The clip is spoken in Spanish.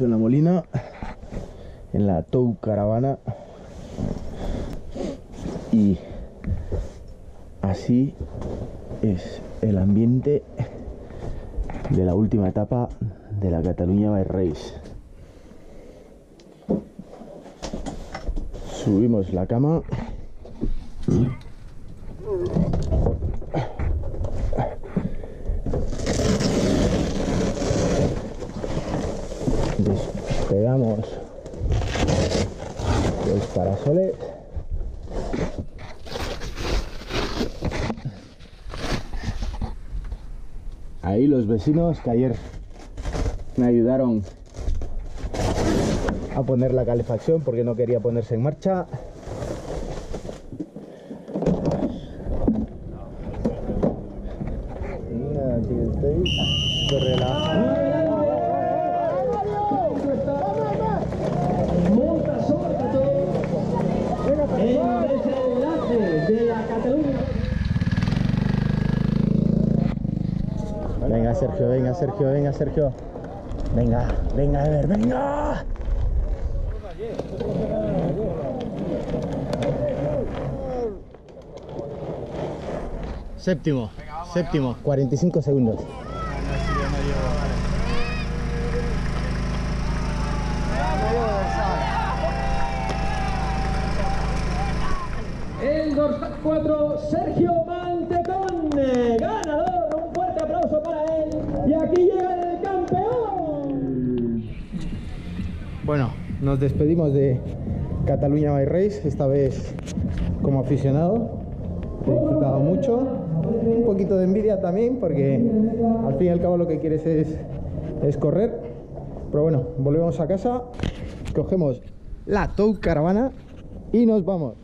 en la Molina, en la Tow Caravana y así es el ambiente de la última etapa de la Cataluña by Race. Subimos la cama. Los parasoles. Ahí los vecinos que ayer me ayudaron a poner la calefacción porque no quería ponerse en marcha. Venga Sergio, venga Sergio, venga Sergio. Venga, venga Ever, venga. Séptimo, séptimo, 45 segundos. El dorsal 4, Sergio Mantecón, ganador. Un fuerte aplauso para él. Y aquí llega el campeón. Bueno, nos despedimos de Cataluña by Race, esta vez como aficionado. He disfrutado mucho, un poquito de envidia también, porque al fin y al cabo lo que quieres es, es correr. Pero bueno, volvemos a casa, cogemos la Tow Caravana y nos vamos.